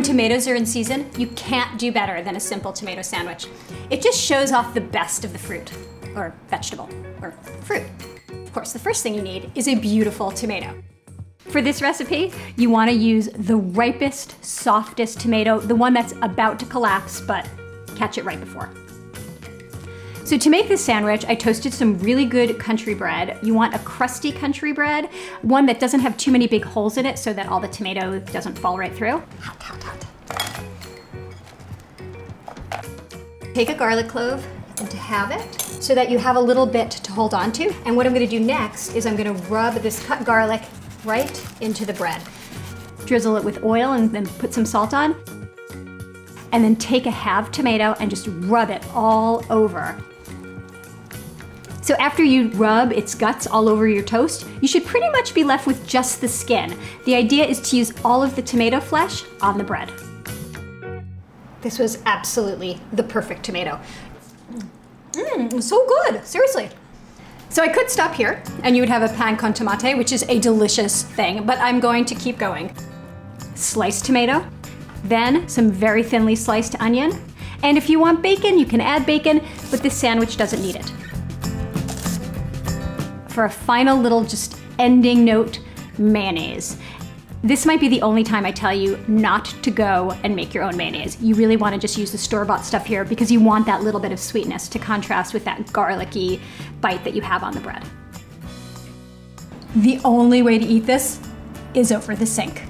When tomatoes are in season, you can't do better than a simple tomato sandwich. It just shows off the best of the fruit, or vegetable, or fruit. Of course, the first thing you need is a beautiful tomato. For this recipe, you wanna use the ripest, softest tomato, the one that's about to collapse, but catch it right before. So to make this sandwich, I toasted some really good country bread. You want a crusty country bread, one that doesn't have too many big holes in it so that all the tomato doesn't fall right through. Hot, hot, hot. Take a garlic clove and to have it so that you have a little bit to hold on to. And what I'm gonna do next is I'm gonna rub this cut garlic right into the bread. Drizzle it with oil and then put some salt on. And then take a halved tomato and just rub it all over. So after you rub its guts all over your toast, you should pretty much be left with just the skin. The idea is to use all of the tomato flesh on the bread. This was absolutely the perfect tomato. Mmm, so good, seriously. So I could stop here and you would have a pan con tomate, which is a delicious thing, but I'm going to keep going. Sliced tomato, then some very thinly sliced onion, and if you want bacon, you can add bacon, but this sandwich doesn't need it for a final little just ending note, mayonnaise. This might be the only time I tell you not to go and make your own mayonnaise. You really want to just use the store-bought stuff here because you want that little bit of sweetness to contrast with that garlicky bite that you have on the bread. The only way to eat this is over the sink.